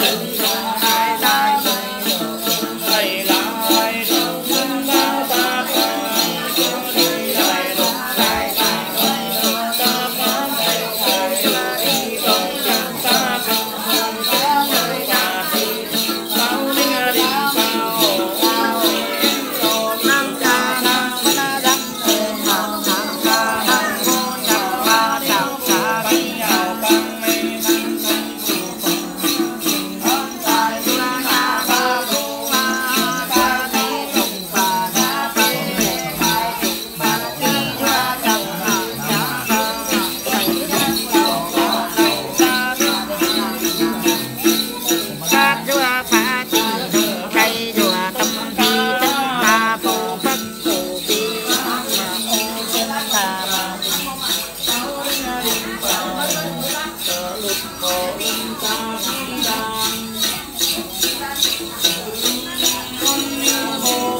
Thank you. Ca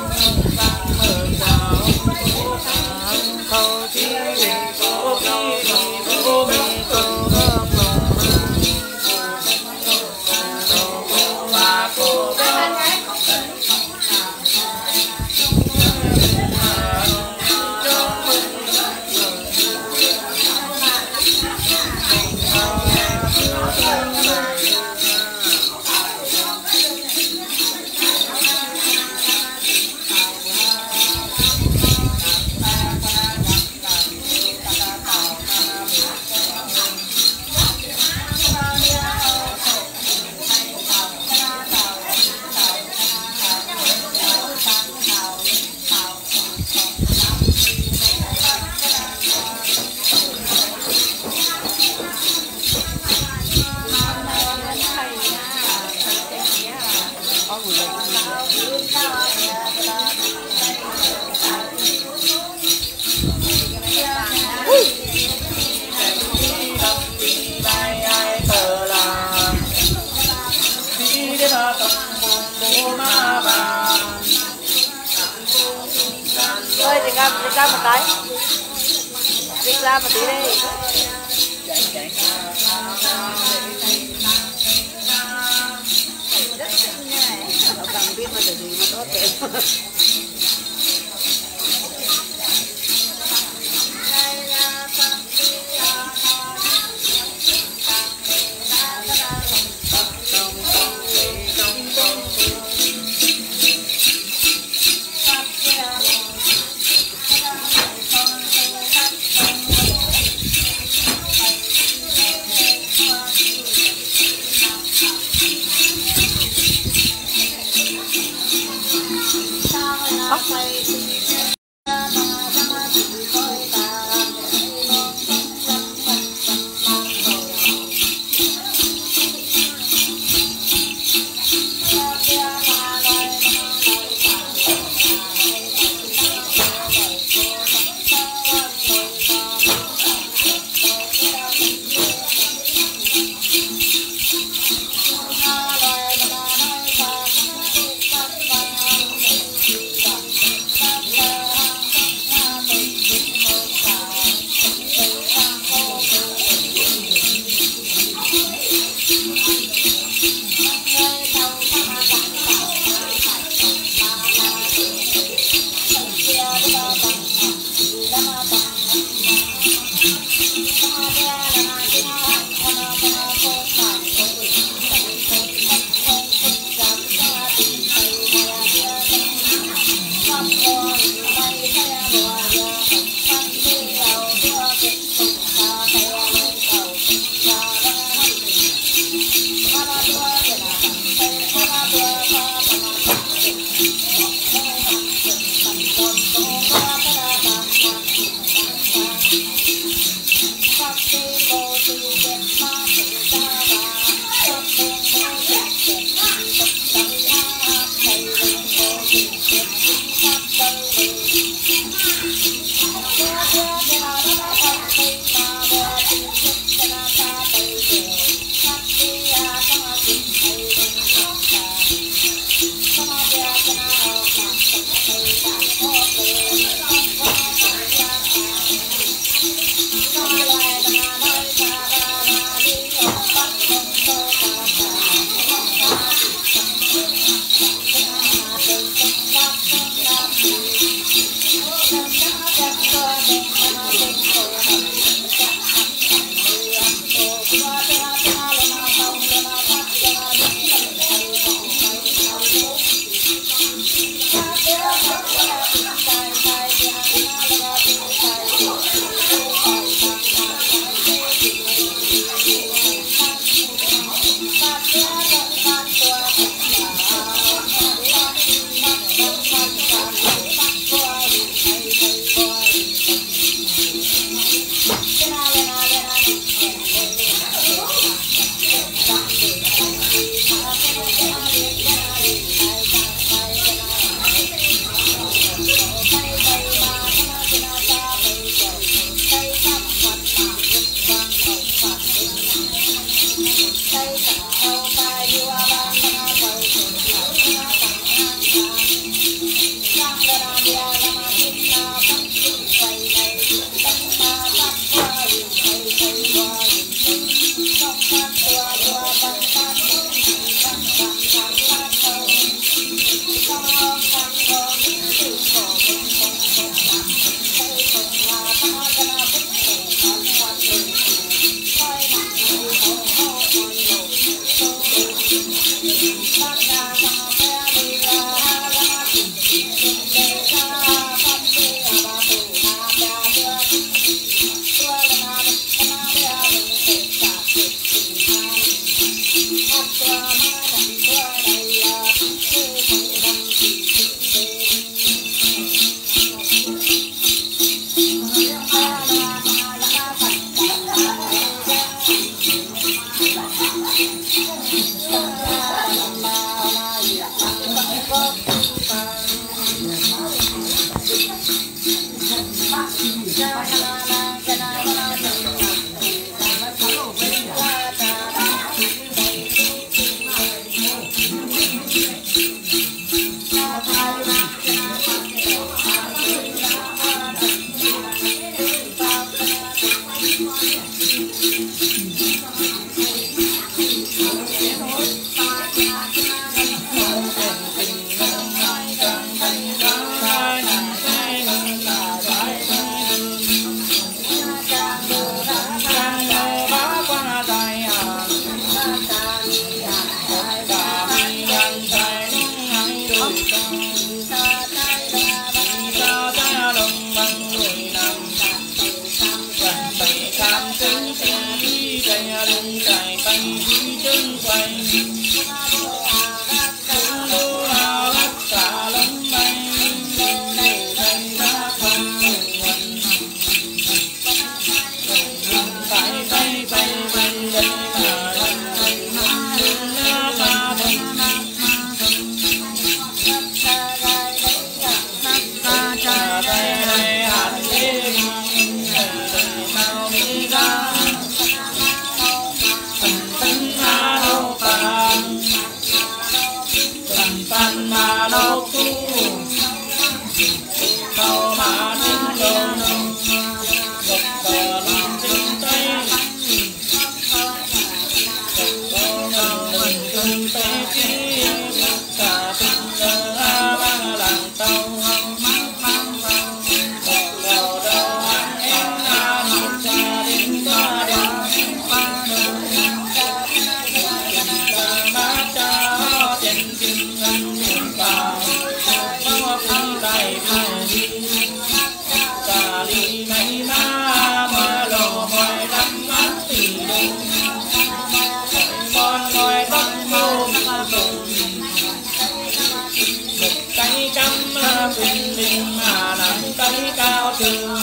năm bình minh mà nắng tây cao trường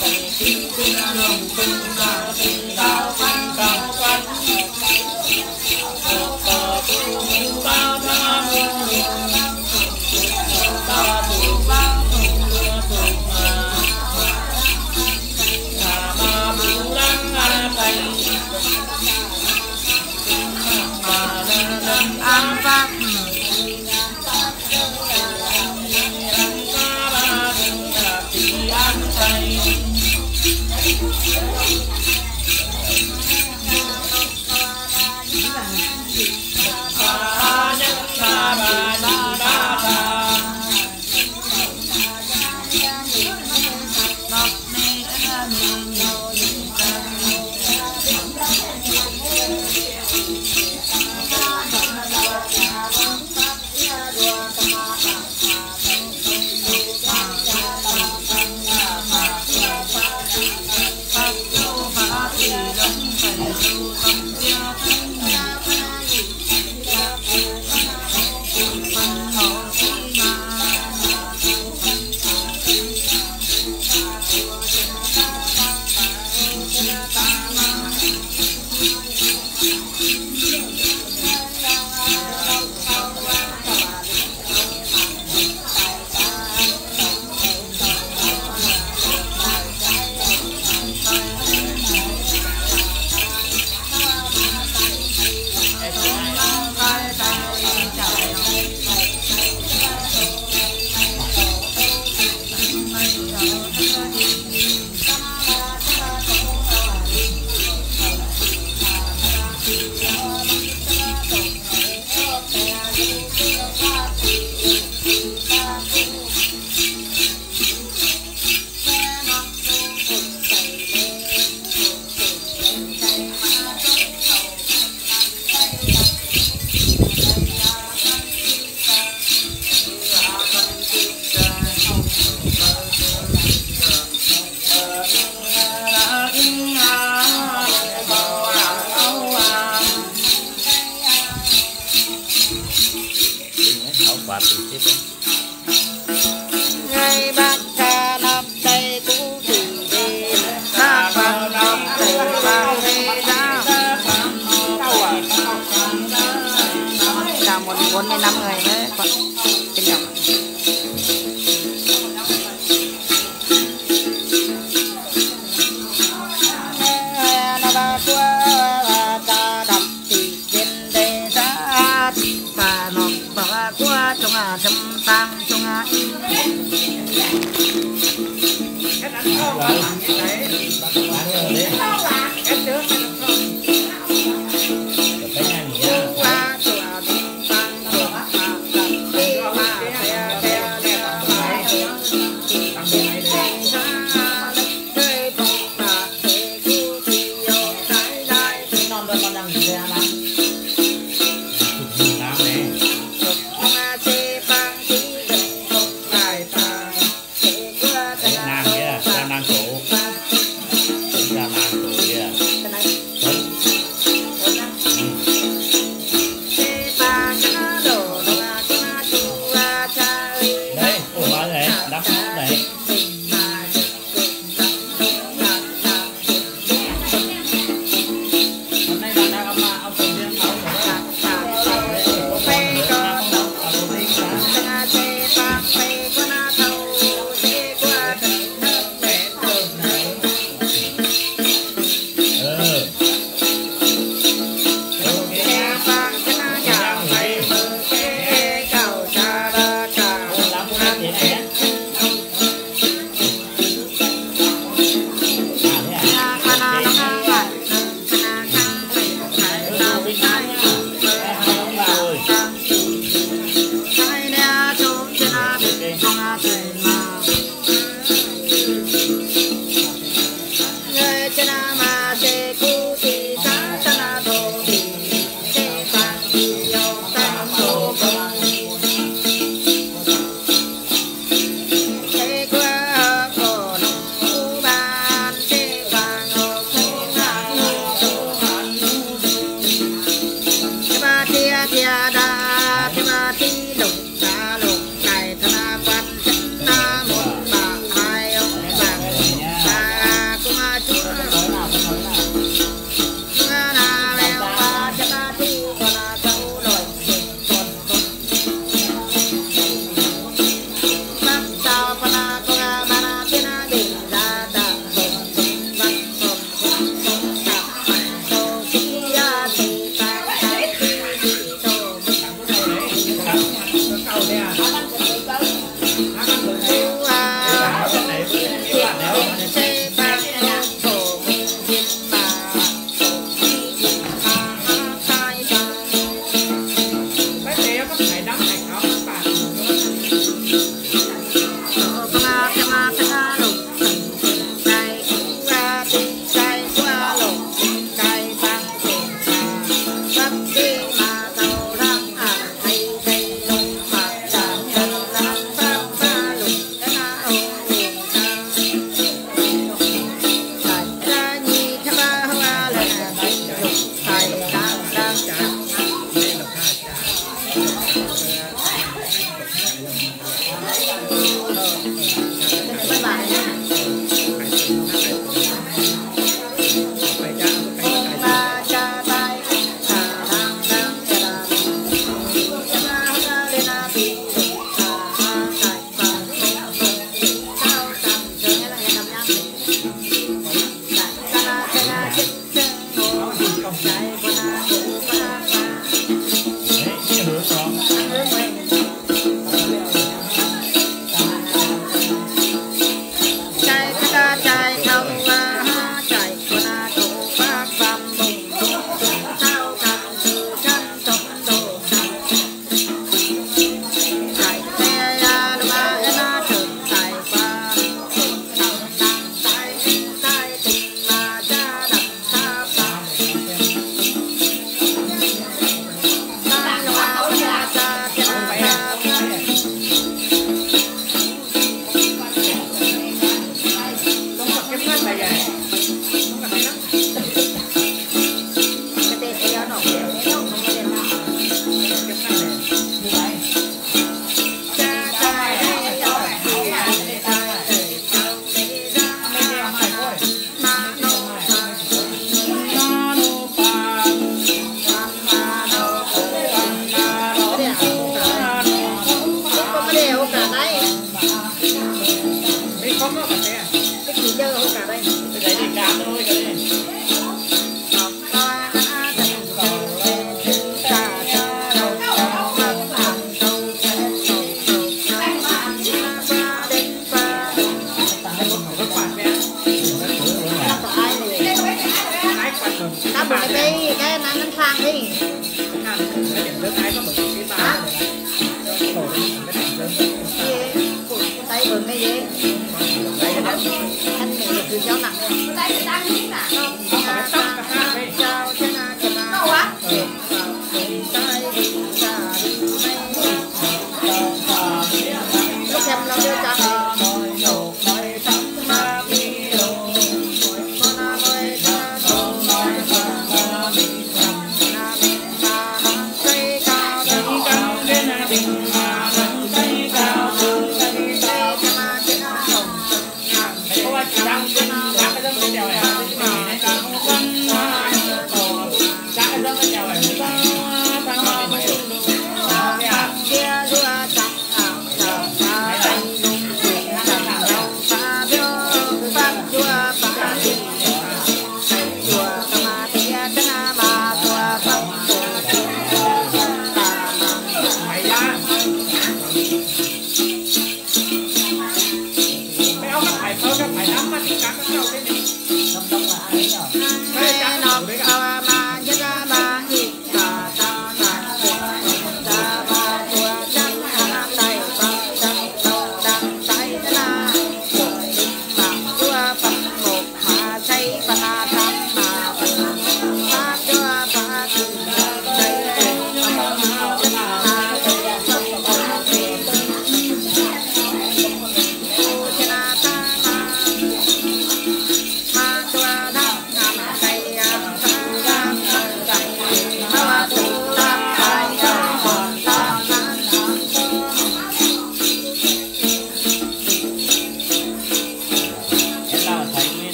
thành kính kính lòng cung là tình cao thanh cao quanh một tờ tu hữu bao tha hương ta tu bao hồng lừa tu mà hà ma bù lăng a thành mà nên nên an phát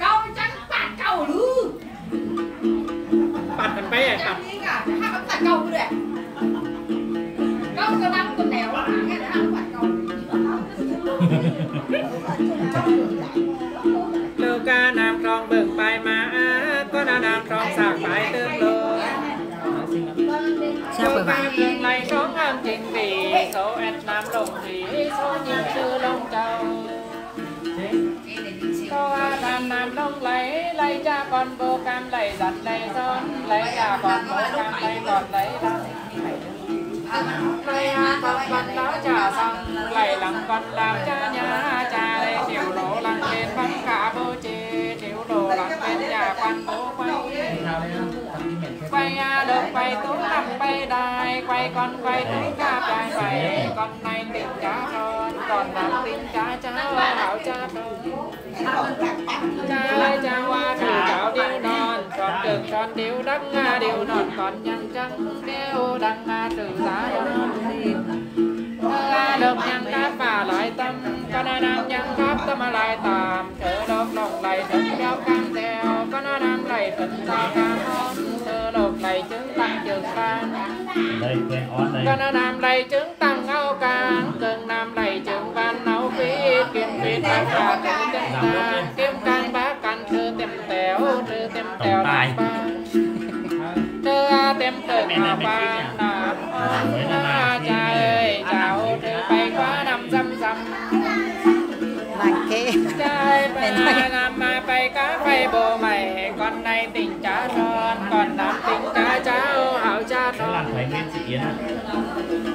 เกาจังปัดเก่าหรือปัดกันไปไอ้จัปัด งนี้กะจะห้ามปัดเก่ากูด้วยเก่ากระลังตัวแนวหาไงจะห้ามปัดเก่าโลกาน้ำคลองเบิ่งไปมาก็นาน้ำคลองสากไปเติมโลโล sao bởi กา vậy เมืองไหลสองงามจริงดีโซแอดน้ำลงสีโซยิงชื่อลงเจ้า cho đàn nam lông lấy lấy cha con vô cam lấy giặt lấy son, lấy cha con vô cam lấy còn lấy đăng lấy con con lão cha xong lấy lòng con làm cha nhà, cha lấy tiểu đồ lăng lên văn cả bố chê, tiểu đồ lăng lên nhà quan bố quay. Quay a được quay tú năm quay đài, quay con quay tú ca quay quay con này tình cha con, còn làm tình cha cha hảo cha con ơi cha hoa thử cháu điêu non tròn được tròn điêu đắng nga điêu non còn nhăn trắng đeo đắng nga trừ giá non Thơ được nhăn cáp và lại tâm con nam nhăn cáp tâm lại tạm thơ đột lộc lại thức đeo cam theo con nam lại thức ta cam thơ đột lại chứng tăng trường can con nam lại chứng tăng áo càng cơn nam lại chứng văn áo phí kiên phí ta cả kim tem ta kim can bá can thư tem tèo thư tem tèo Tổng tài. thư tem tèo mà ba nạp cha ơi chào thư bay quá năm dăm dăm นั่งเก้ trai ba năm mà bay cá bay bồ mày con này tình cha tròn còn nam tình cha cháu hảo cha cái tròn làm phải nguyên sự yến à cha ơi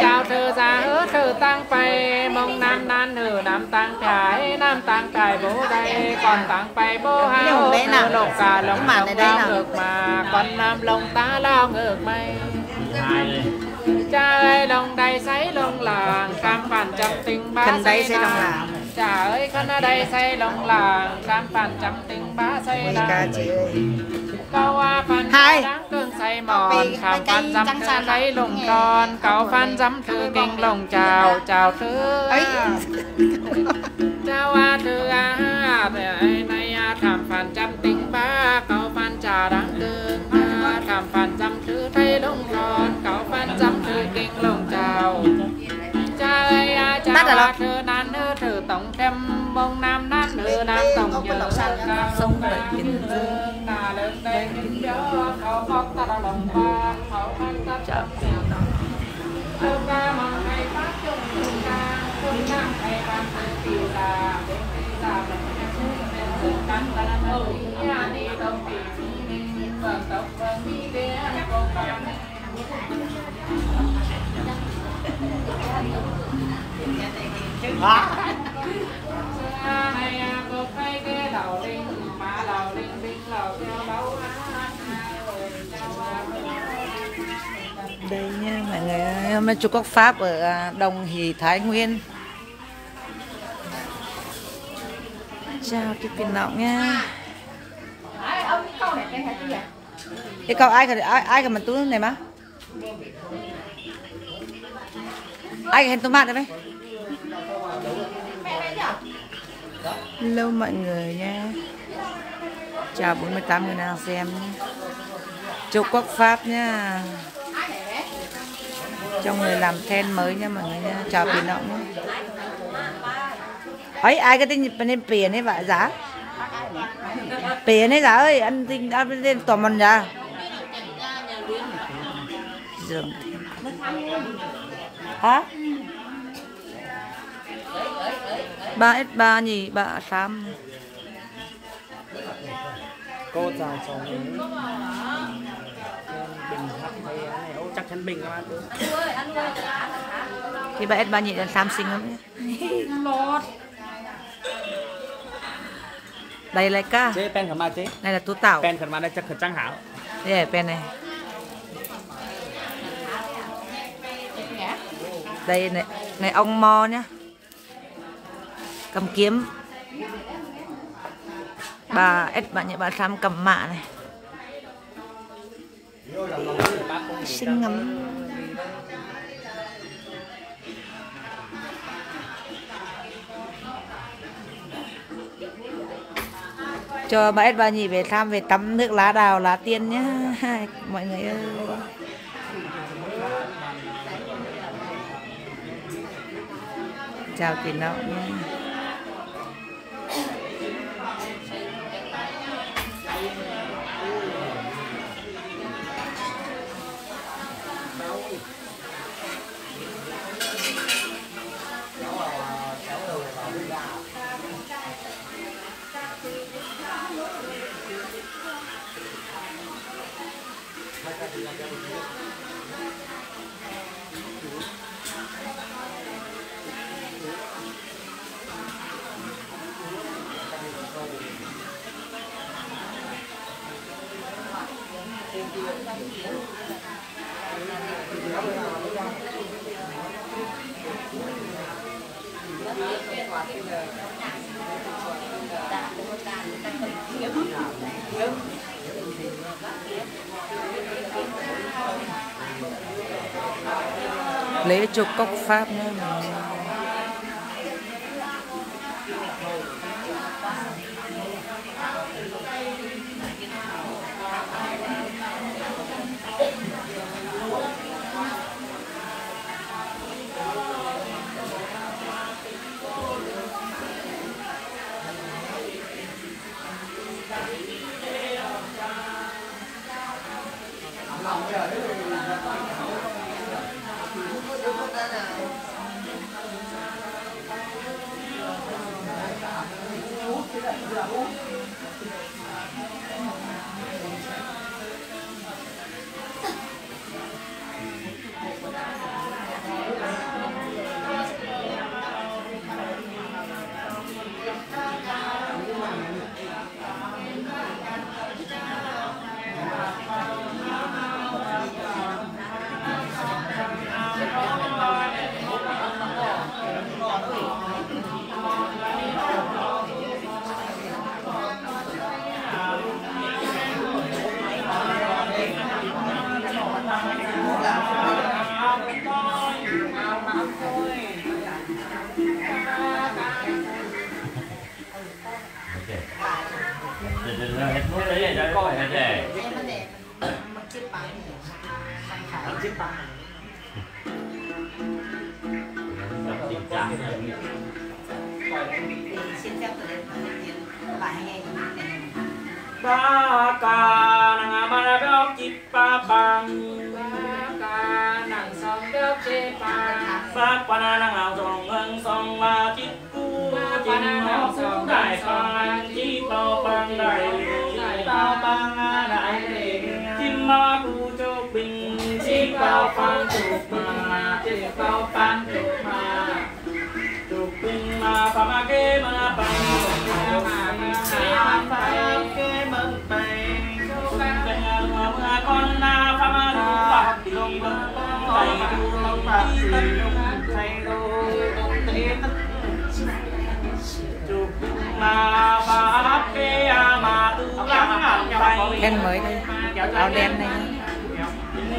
chào thơ ra hứa thơ tăng bay mong nam nan hử nam tăng trái nam tăng cài bố đây còn tăng bay bố hao thơ lộc cả lông lông lao nào? ngược mà con nam lông ta lao ngược mây hai cha ơi lông đây sấy lông làng cam phản trăm tình lông đàn. làng. cha ơi con ở đây xây lông làng cam phản trăm tình bá xây Mười đàn. ca chị ơi Câu a phan Hai. đáng cương say mòn Bị- Khám bị phan cây dăm trắng thư xanh lấy à? lùng Nghe. tròn Cáo phan dăm thư kinh lồng chào Chào thư ấy Chào a thư a ha Thế này a thảm phản trăm tình ba Cáo phan trà đáng cương a Thảm phản dăm thư thấy lùng tròn Cáo phan dăm thư kinh lồng chào cha ơi a cha Bắt rồi a đó. thư nan hư thử tổng thêm bông nam nan hư nam tổng nhớ Sống bởi kinh dương ta lên đây kính nhớ khẩu phật ta đã lòng ba khẩu thanh ta Chậm. Thơ ca mong hay phát chung chung ca chung nam hay ban tự kiều đà bên đi đà bên nhạc chung bên tự căn ta đã nâng đi nhà đi đông bị đi nên vâng tộc vâng đi đế cô cầm hay cô hôm nay quốc pháp ở à, đồng hỷ, thái nguyên. Chào chị Pin Nọng nha. Cái câu ai cái ai ai cái mình túi này má? Ai cái hình tomat đấy mấy? Lâu mọi người nha. Chào 48 người đang xem nhé. Chúc quốc pháp nha. Cho người làm then mới nha mọi người nha. Chào Pin động ấy, ai cái tên bên biển ấy vậy? Giá biển ấy giá ơi, anh tin anh tên tòa mòn ra giường. Hả? Ba s ba nhỉ ba tám. Cô chào chồng bình thật thì chắc chắn bình các bạn. Thì ba s ba nhỉ là tám xinh lắm nhé đây là ca. Chế pen khẩn mà chế. Này là tú tảo. Pen khẩn mà đây chắc khẩn trang hảo. Đây là pen này. Đây này này ông mo nhá. Cầm kiếm. Bà S bạn nhỉ bà Sam cầm mạ này xinh ngắm cho bà S bà nhỉ về thăm về tắm nước lá đào, lá tiên nhá. Mọi người ơi. Chào tiền nọ nhé lễ chúc cốc pháp nữa. Từ từ ra hết nút đấy để cho hết đề mặc chiếc bài Ăn chiếc ba tình trạng là ba ca nang mà ra béo chip ba bang ba ca nặng song đớp chê pa ba qua nang dòng ngân song la chip nó phú đại pha chi bao bang đại chi bao bang đại chim ma cu cho bình chi bao bang chụp mà chi bao bang chụp mà chụp bình mà pha ma kê mà bay mà mà bay con na pha ma du bạc đi đông tay du đông bạc tay du đông tê tất đen mới đây. Áo đen này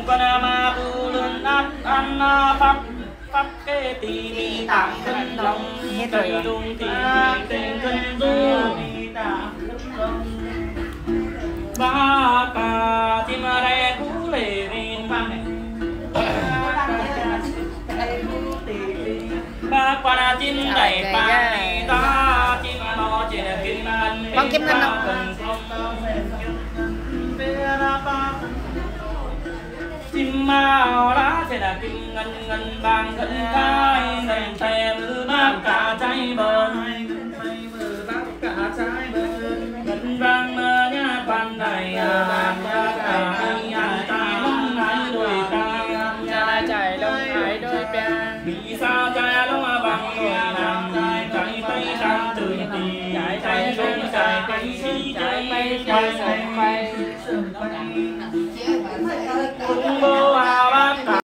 con ma tu lươn ăn ăn pháp pháp kê tì mi tạm cân lòng cây dung tì tên cân du mi tạm cân lòng ba ca chim re cú lệ rin ba ba qua na chim đầy ba đi ta là kim ngân đâu? chim mao lá chỉ là kim ngân ngân vàng ngân cay ngân thè mưa bác cả trái bờn ngân vàng nhá ban đầy à bác cả hay tay